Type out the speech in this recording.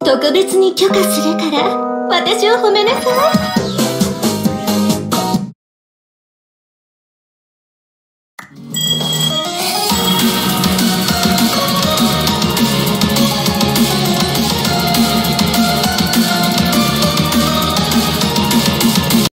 特別に許可するから、私を褒めなさい。